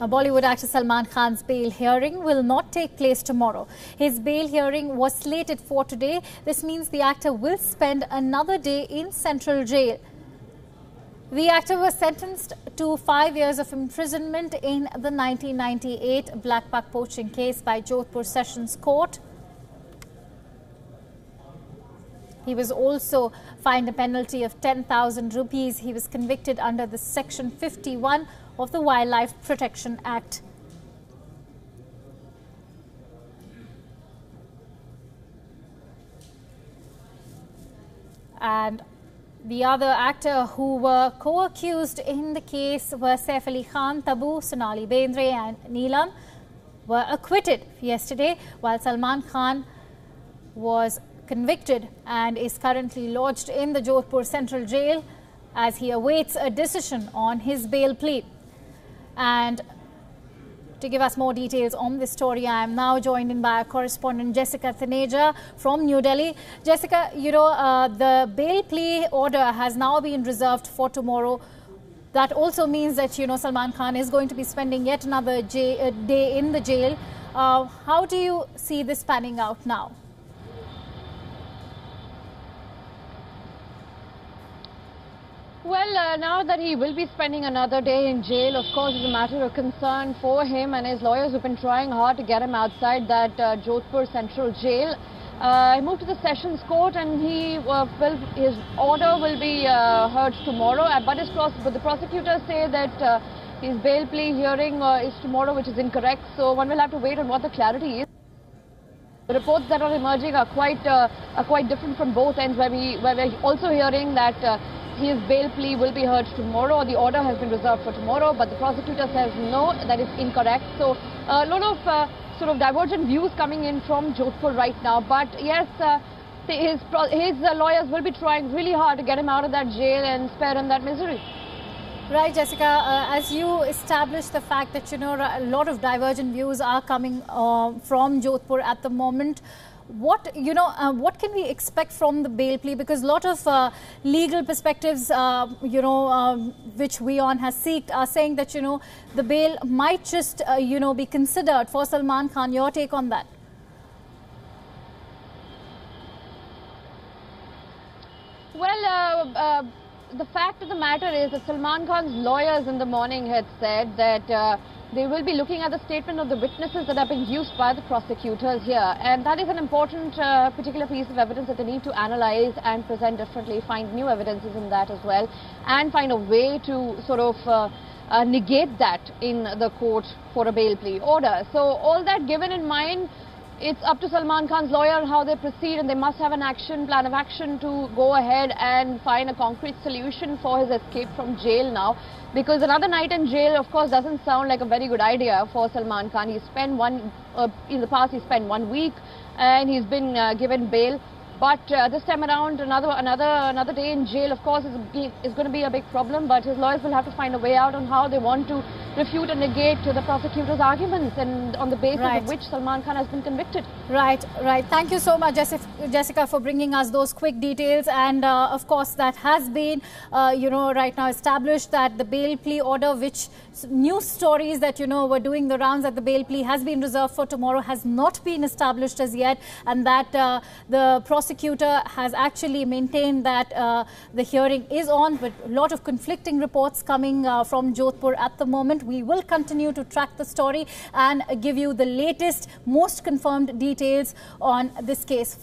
Now, Bollywood actor Salman Khan's bail hearing will not take place tomorrow. His bail hearing was slated for today. This means the actor will spend another day in central jail. The actor was sentenced to five years of imprisonment in the 1998 black buck poaching case by Jodhpur Sessions Court. He was also fined a penalty of 10,000 rupees. He was convicted under the Section 51 of the Wildlife Protection Act. And the other actor who were co-accused in the case were Saif Ali Khan, Tabu, Sonali Bendre and Neelam were acquitted yesterday while Salman Khan was convicted and is currently lodged in the Jodhpur Central Jail as he awaits a decision on his bail plea. And to give us more details on this story, I am now joined in by our correspondent Jessica Thaneja from New Delhi. Jessica, you know, uh, the bail plea order has now been reserved for tomorrow. That also means that, you know, Salman Khan is going to be spending yet another uh, day in the jail. Uh, how do you see this panning out now? Well, uh, now that he will be spending another day in jail, of course, it's a matter of concern for him and his lawyers who've been trying hard to get him outside that uh, Jodhpur Central Jail. Uh, he moved to the Sessions Court and he uh, will, his order will be uh, heard tomorrow. Uh, but, his but the prosecutors say that his bail plea hearing is tomorrow, which is incorrect. So one will have to wait on what the clarity is. The reports that are emerging are quite are quite different from both ends, where we where we're also hearing that his bail plea will be heard tomorrow. The order has been reserved for tomorrow, but the prosecutor says no, that is incorrect. So a lot of uh, sort of divergent views coming in from Jodhpur right now. But yes, uh, his, his uh, lawyers will be trying really hard to get him out of that jail and spare him that misery. Right, Jessica, uh, as you established the fact that, you know, a lot of divergent views are coming uh, from Jodhpur at the moment what you know uh, what can we expect from the bail plea? Because a lot of uh, legal perspectives uh, you know um, which WION has seeked are saying that you know the bail might just uh, you know be considered. For Salman Khan your take on that? Well uh, uh, the fact of the matter is that Salman Khan's lawyers in the morning had said that they will be looking at the statement of the witnesses that are being used by the prosecutors here. And that is an important uh, particular piece of evidence that they need to analyze and present differently, find new evidences in that as well, and find a way to sort of uh, uh, negate that in the court for a bail plea order. So all that given in mind, it's up to Salman Khan's lawyer how they proceed and they must have an action plan of action to go ahead and find a concrete solution for his escape from jail now because another night in jail of course doesn't sound like a very good idea for Salman Khan. He spent one, uh, in the past he spent one week and he's been uh, given bail but uh, this time around, another another another day in jail, of course, is, is going to be a big problem. But his lawyers will have to find a way out on how they want to refute and negate the prosecutor's arguments and on the basis right. of which Salman Khan has been convicted. Right, right. Thank you so much, Jessica, for bringing us those quick details. And uh, of course, that has been, uh, you know, right now established that the bail plea order, which news stories that, you know, were doing the rounds at the bail plea has been reserved for tomorrow, has not been established as yet. And that uh, the prosecutor prosecutor has actually maintained that uh, the hearing is on, but a lot of conflicting reports coming uh, from Jodhpur at the moment. We will continue to track the story and give you the latest, most confirmed details on this case.